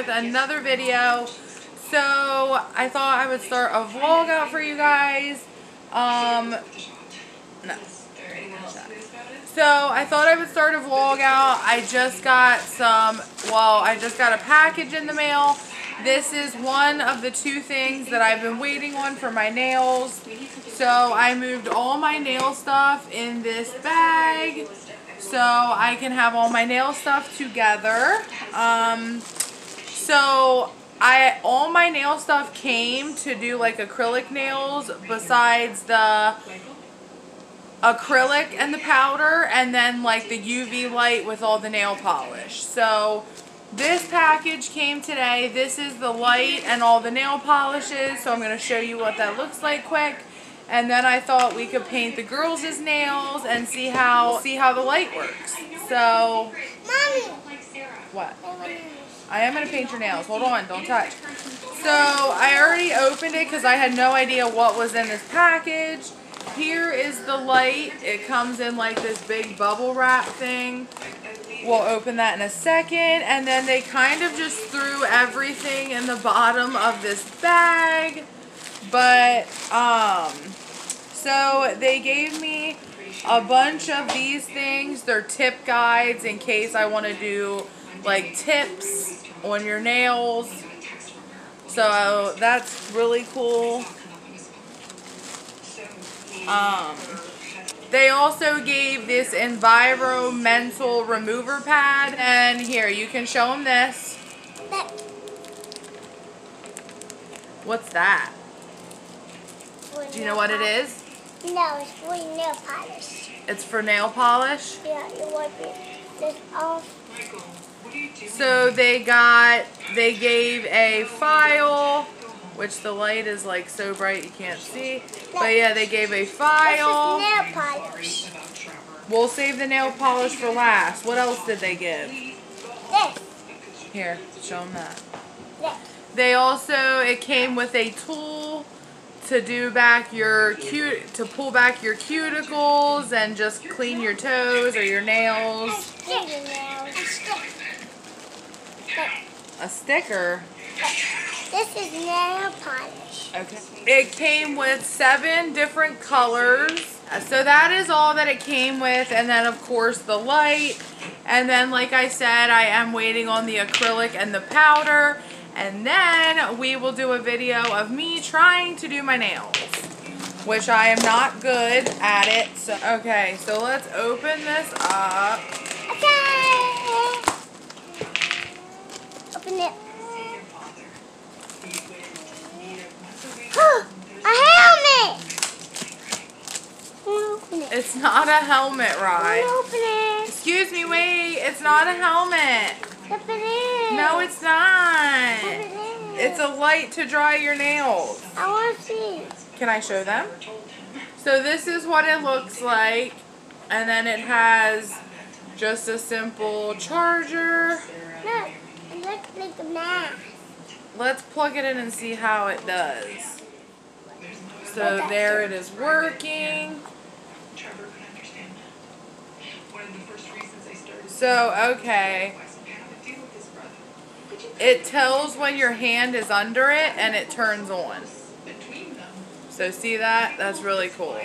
with another video. So I thought I would start a vlog out for you guys. Um, no. So I thought I would start a vlog out. I just got some, well, I just got a package in the mail. This is one of the two things that I've been waiting on for my nails. So I moved all my nail stuff in this bag so I can have all my nail stuff together. Um, so I all my nail stuff came to do like acrylic nails besides the acrylic and the powder and then like the UV light with all the nail polish. So this package came today. This is the light and all the nail polishes. So I'm going to show you what that looks like quick. And then I thought we could paint the girls' nails and see how see how the light works. So, Mommy. what? I am going to paint your nails. Hold on, don't touch. So, I already opened it because I had no idea what was in this package. Here is the light. It comes in like this big bubble wrap thing. We'll open that in a second. And then they kind of just threw everything in the bottom of this bag. But, um, so they gave me a bunch of these things. They're tip guides in case I want to do like tips on your nails. So that's really cool. Um, they also gave this environmental remover pad. And here, you can show them this. What's that? Do you know what it is? No, it's for nail polish. It's for nail polish. Yeah, you wipe it this off. So they got, they gave a file, which the light is like so bright you can't see. But yeah, they gave a file. nail polish. We'll save the nail polish for last. What else did they give? This. Here, show them that. This. They also, it came with a tool to do back your cute, to pull back your cuticles and just clean your toes or your nails. A sticker. This is nail polish. Okay. It came with seven different colors. So that is all that it came with. And then of course the light. And then like I said, I am waiting on the acrylic and the powder. And then we will do a video of me trying to do my nails. Which I am not good at it. So Okay, so let's open this up. Okay. Open it. a helmet. Open it. It's not a helmet, Rye. Open it. Excuse me, wait. It's not a helmet. It. No, it's not. It. It's a light to dry your nails. I want to see. Can I show them? So this is what it looks like. And then it has just a simple charger. Look, it looks like a mask. Let's plug it in and see how it does. So there it is working. So, okay. It tells when your hand is under it and it turns on. So see that? That's really cool.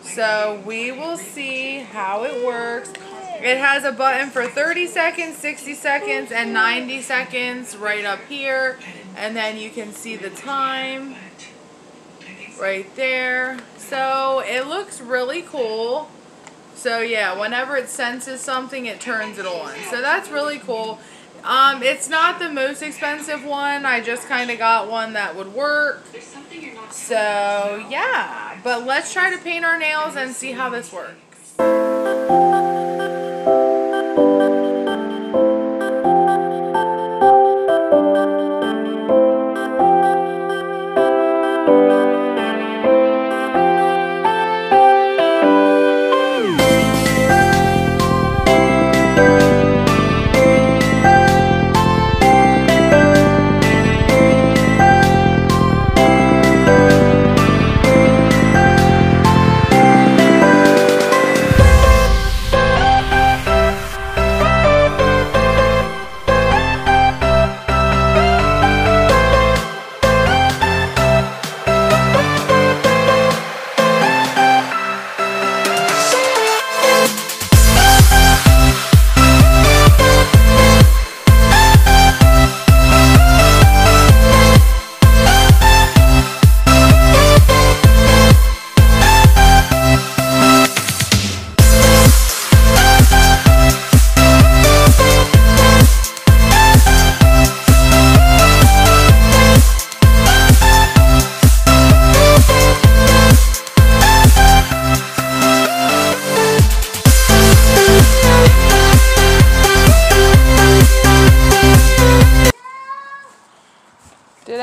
So we will see how it works. It has a button for 30 seconds, 60 seconds, and 90 seconds right up here. And then you can see the time right there. So it looks really cool. So yeah, whenever it senses something, it turns it on. So that's really cool. Um, it's not the most expensive one. I just kind of got one that would work. So yeah, but let's try to paint our nails and see how this works.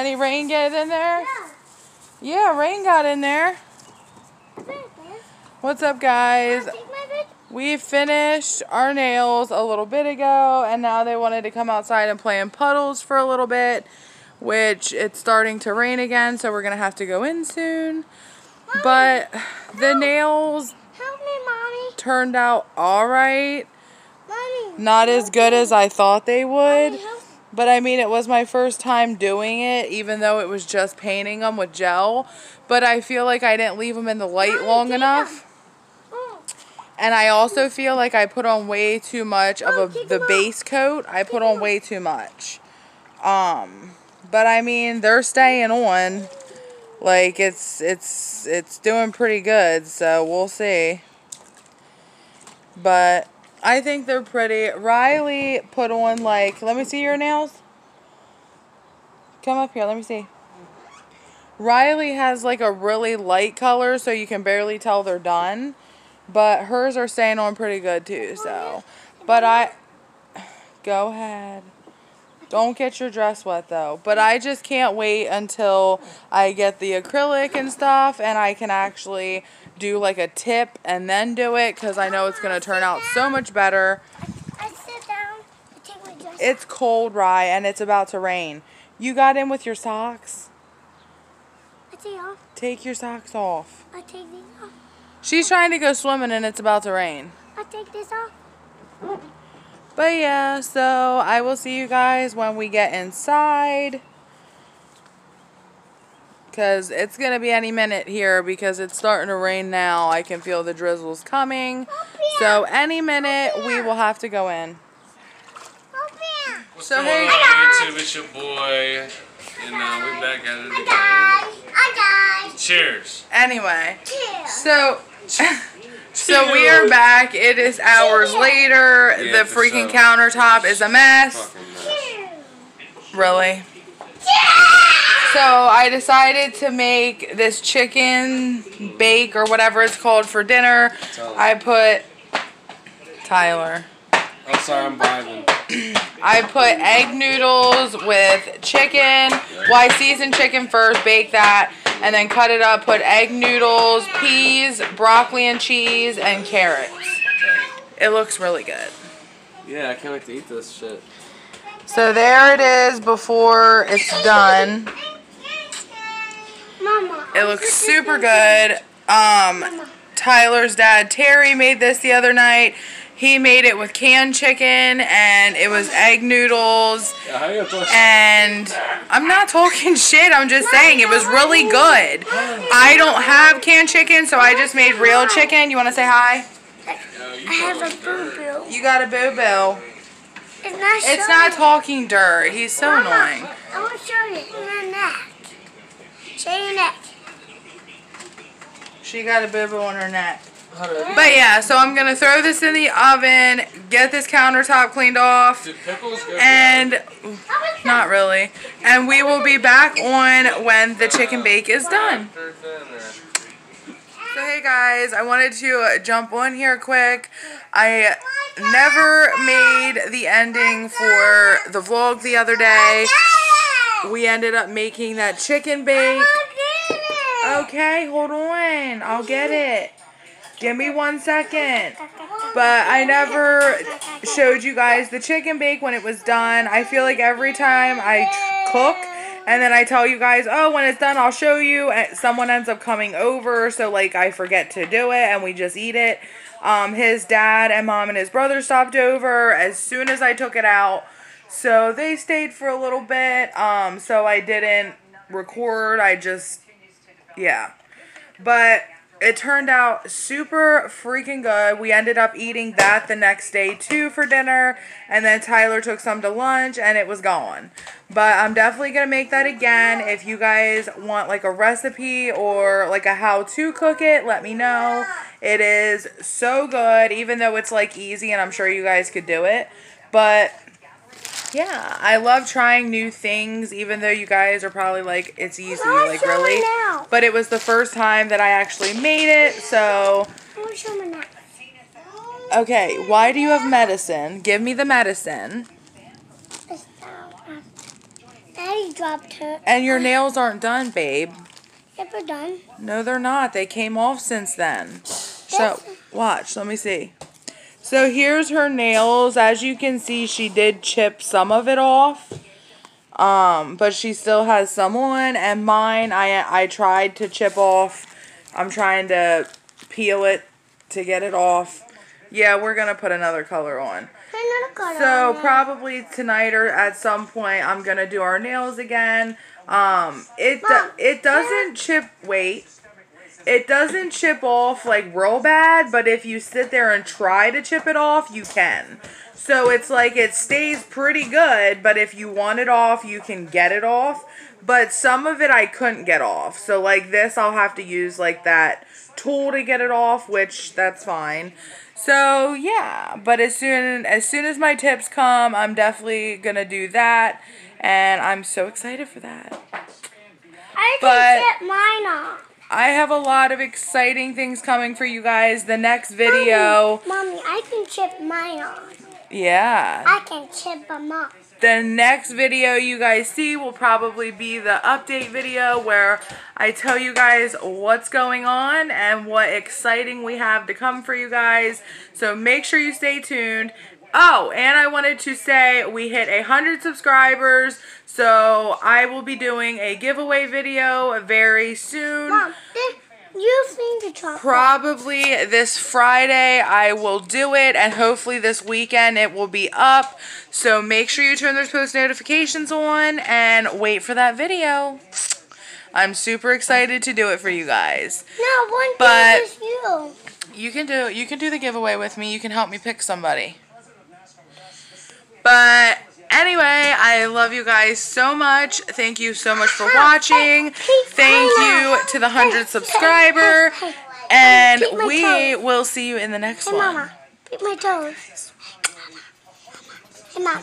Any rain get in there? Yeah. Yeah, rain got in there. There it is. What's up, guys? Take my bit. We finished our nails a little bit ago, and now they wanted to come outside and play in puddles for a little bit, which it's starting to rain again, so we're going to have to go in soon. But the nails Help me, mommy. turned out alright. Mommy. Not as good as I thought they would. Mommy. But I mean, it was my first time doing it, even though it was just painting them with gel. But I feel like I didn't leave them in the light long enough. Oh. And I also feel like I put on way too much of Oh, a, the base coat. I put on way too much. Um, but I mean, they're staying on. Like it's it's it's doing pretty good, so we'll see. But I think they're pretty. Ryleigh put on like, let me see your nails. Come up here, let me see. Ryleigh has like a really light color, so you can barely tell they're done. But hers are staying on pretty good too, so. But I, go ahead. Don't get your dress wet though. But I just can't wait until I get the acrylic and stuff and I can actually do like a tip and then do it because I know it's going to turn out so much better. I sit down. I take my dress. It's cold, Rye, and it's about to rain. You got in with your socks? I take off. Take your socks off. I take these off. She's trying to go swimming and it's about to rain. I take this off. But yeah, so I will see you guys when we get inside. Because it's going to be any minute here because it's starting to rain now. I can feel the drizzles coming. So any minute we will have to go in. What's So, going hey- on YouTube? It's your boy. And uh, we're back at it again. I died. Cheers. Anyway, Cheers. so... So we are back. It is hours later. Yeah, the freaking sure. countertop is a mess. Mess. Cheers. Really? So I decided to make this chicken bake or whatever it's called for dinner. Tyler. I put Tyler. I'm sorry, I'm vibing. I put egg noodles with chicken. Well, I seasoned chicken first, bake that, and then cut it up. Put egg noodles, peas, broccoli and cheese, and carrots. It looks really good. Yeah, I can't wait to eat this shit. So there it is before it's done. It looks super good. Um, Tyler's dad Terry made this the other night. He made it with canned chicken and it was egg noodles. Yeah, how you gonna And I'm not talking shit. I'm just saying it was really good. I don't have canned chicken, so I just made real chicken. You want to say hi? I have a boo boo. You got a boo boo. It's not It's not talking dirt. He's so Mama, annoying. I want to show you your neck. Show your neck. She got a boo boo on her neck. How do I But yeah, so I'm gonna throw this in the oven, get this countertop cleaned off, Did pickles go and not really. And we will be back on when the chicken bake is done. So hey guys, I wanted to jump on here quick. I never made the ending for the vlog the other day. We ended up making that chicken bake. Okay, hold on. I'll get it. Give me one second. But I never showed you guys the chicken bake when it was done. I feel like every time I cook and then I tell you guys, oh, when it's done, I'll show you. And someone ends up coming over, so like I forget to do it and we just eat it. Um, his dad and mom and his brother stopped over as soon as I took it out. So they stayed for a little bit. Um, so I didn't record. I just, yeah. But it turned out super freaking good. We ended up eating that the next day too for dinner. And then Tyler took some to lunch and it was gone. But I'm definitely going to make that again. If you guys want like a recipe or like a how to cook it, let me know. It is so good, even though it's like easy and I'm sure you guys could do it. But yeah, I love trying new things, even though you guys are probably like, it's easy, I'll like really. But it was the first time that I actually made it, so. I want to show my neck. Okay, why do you have medicine? Give me the medicine. It's down. And Daddy dropped her. And your nails aren't done, babe. Yep, we're done. No, they're not. They came off since then. So, watch. Let me see. So, here's her nails. As you can see, she did chip some of it off. Um, but she still has some on. And mine, I, I tried to chip off. I'm trying to peel it to get it off. Yeah, we're going to put another color on. Another color So on probably tonight or at some point I'm gonna do our nails again. Um, it do- it doesn't chip. Wait, it doesn't chip off like real bad, but if you sit there and try to chip it off, you can. So it's like it stays pretty good, but if you want it off, you can get it off. But some of it I couldn't get off. So like this, I'll have to use like that tool to get it off, which that's fine. So yeah, but as soon as soon as my tips come, I'm definitely gonna do that, and I'm so excited for that. I but- can get mine off. I have a lot of exciting things coming for you guys. The next video, Mommy, I can chip mine off. yeah. I can chip them off. The next video you guys see will probably be the update video where I tell you guys what's going on and what exciting we have to come for you guys. So make sure you stay tuned. Oh, and I wanted to say we hit a hundred subscribers, so I will be doing a giveaway video very soon. Mom, you think the chocolate. Probably this Friday I will do it and hopefully this weekend it will be up. So make sure you turn those post notifications on and wait for that video. I'm super excited to do it for you guys. no, one but- you. You can do you can do the giveaway with me. You can help me pick somebody. But anyway, I love you guys so much. Thank you so much for watching. Thank you to the 100 subscriber. And we will see you in the next Hey, one. Mama, pick my toes. Hey, Mom.